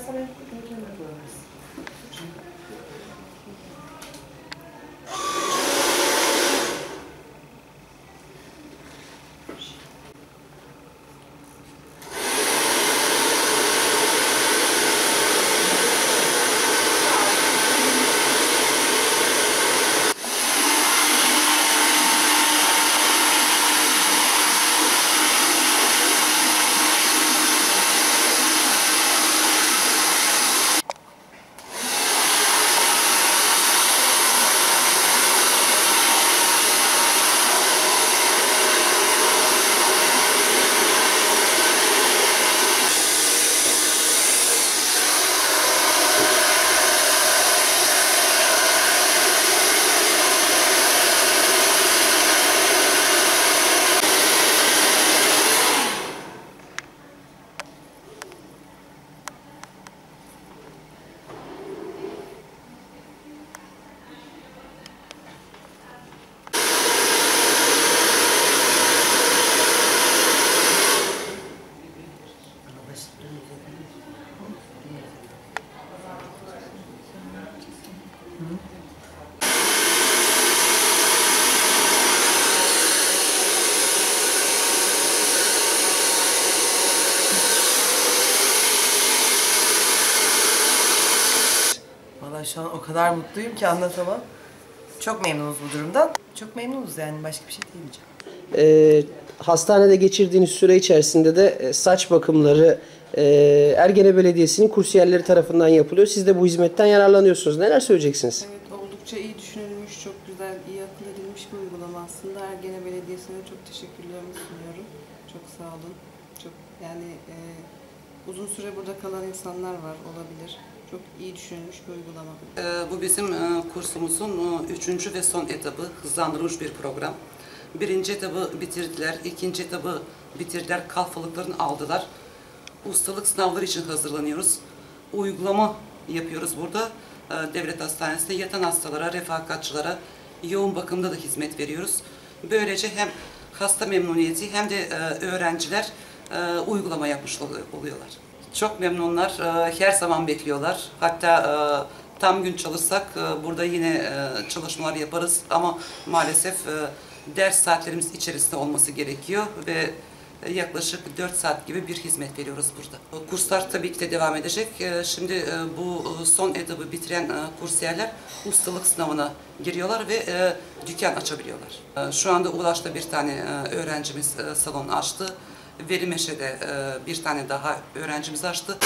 されているのです。Vallahi şu an o kadar mutluyum ki anlatamam. Çok memnunuz bu durumdan. Çok memnunuz yani başka bir şey diyemeyeceğim. Ee, hastanede geçirdiğiniz süre içerisinde de e, saç bakımları e, Ergene Belediyesi'nin kursiyerleri tarafından yapılıyor. Siz de bu hizmetten yararlanıyorsunuz. Neler söyleyeceksiniz? Evet oldukça iyi düşünülmüş, çok güzel, iyi akıl edilmiş bir uygulama aslında. Ergene Belediyesi'ne çok teşekkürlerimi sunuyorum. Çok sağ olun. Çok yani e, uzun süre burada kalan insanlar var olabilir. Çok iyi düşünülmüş bir uygulama. Ee, Bu bizim e, kursumuzun e, üçüncü ve son etabı, hızlandırılmış bir program. Birinci etabı bitirdiler, ikinci etabı bitirdiler, kalfalıklarını aldılar. Ustalık sınavları için hazırlanıyoruz. Uygulama yapıyoruz burada. Ee, Devlet Hastanesi'nde yatan hastalara, refakatçılara yoğun bakımda da hizmet veriyoruz. Böylece hem hasta memnuniyeti hem de e, öğrenciler e, uygulama yapmış olu- oluyorlar. Çok memnunlar, e, her zaman bekliyorlar. Hatta tam gün çalışsak burada yine çalışmalar yaparız ama maalesef ders saatlerimiz içerisinde olması gerekiyor ve yaklaşık 4 saat gibi bir hizmet veriyoruz burada. Kurslar tabii ki de devam edecek. E, Şimdi e, bu e, son etabı bitiren e, kursiyerler ustalık sınavına giriyorlar ve e, dükkan açabiliyorlar. E, Şu anda Ulaş'ta bir tane e, öğrencimiz e, salon açtı. Verimeşe'de e, bir tane daha öğrencimiz açtı.